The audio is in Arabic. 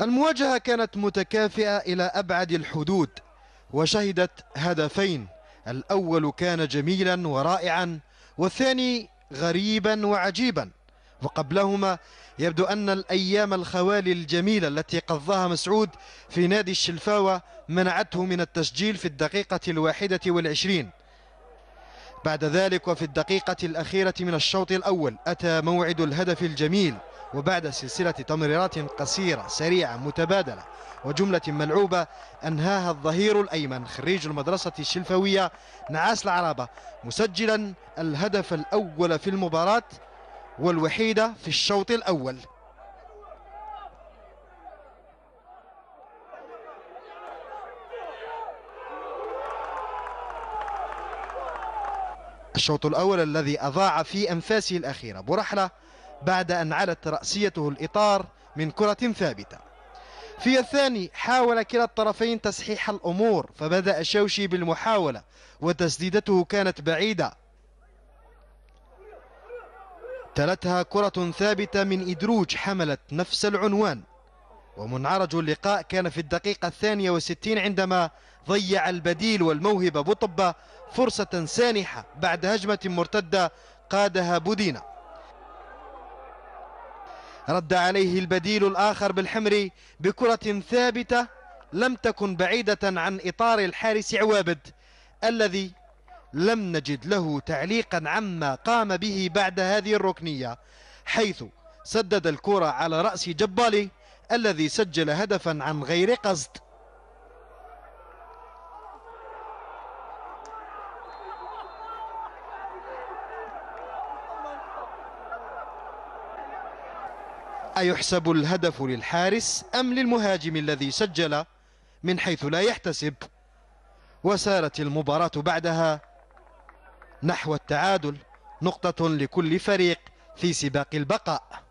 المواجهة كانت متكافئة إلى أبعد الحدود وشهدت هدفين. الأول كان جميلا ورائعا والثاني غريبا وعجيبا. وقبلهما يبدو أن الأيام الخوالي الجميلة التي قضاها مسعود في نادي الشلفاوة منعته من التسجيل في الدقيقة الواحدة والعشرين. بعد ذلك وفي الدقيقة الأخيرة من الشوط الأول أتى موعد الهدف الجميل. وبعد سلسلة تمريرات قصيرة سريعة متبادلة وجملة ملعوبة أنهاها الظهير الأيمن خريج المدرسة الشلفوية نعاس العربة مسجلا الهدف الأول في المباراة والوحيدة في الشوط الأول. الشوط الأول الذي أضاع في أنفاسه الأخيرة برحلة بعد أن علت رأسيته الإطار من كرة ثابتة. في الثاني حاول كلا الطرفين تصحيح الأمور فبدأ شوشي بالمحاولة وتسديدته كانت بعيدة. تلتها كرة ثابتة من إدروج حملت نفس العنوان. ومنعرج اللقاء كان في الدقيقة الثانية وستين عندما ضيع البديل والموهبة بطبة فرصة سانحة بعد هجمة مرتدة قادها بودينا. رد عليه البديل الآخر بالحمري بكرة ثابتة لم تكن بعيدة عن إطار الحارس عوابد الذي لم نجد له تعليقا عما قام به بعد هذه الركنية حيث سدد الكرة على رأس جبالي الذي سجل هدفا عن غير قصد. أيحسب الهدف للحارس أم للمهاجم الذي سجل من حيث لا يحتسب؟ وسارت المباراة بعدها نحو التعادل نقطة لكل فريق في سباق البقاء.